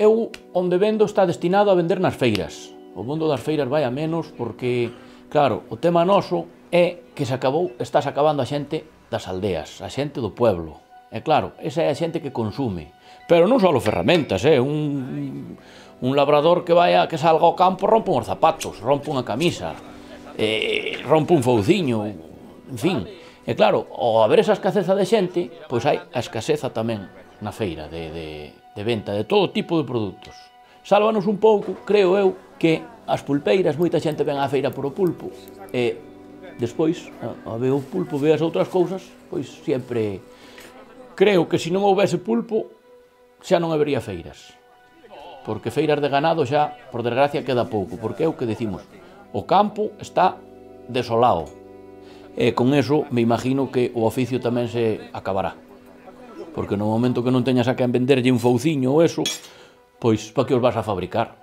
Eu, onde vendo, está destinado a vender nas feiras. O mundo das feiras vai a menos porque, claro, o tema noso é que se acabou, estás acabando a xente das aldeas, a xente do pueblo. E claro, esa é a xente que consume. Pero non só ferramentas, eh? un, un labrador que vai a, que salga ao campo rompe uns zapatos, rompe unha camisa, eh, rompe un fouciño, en fin. E claro, ao haber esa escaseza de xente, pois hai a escaseza tamén na feira de, de, de venta de todo tipo de produtos. Sálvanos un pouco, creo eu, que as pulpeiras, moita xente ven á feira por o pulpo, e despois, a, a ver o pulpo, ve as outras cousas, pois sempre... Creo que se non houvese pulpo, xa non habería feiras. Porque feiras de ganado xa, por desgracia, queda pouco, porque é o que decimos, o campo está desolado. E con eso me imagino que o oficio tamén se acabará porque no momento que non teñas a quen venderlle un fouciño ou eso, pois para que os vas a fabricar?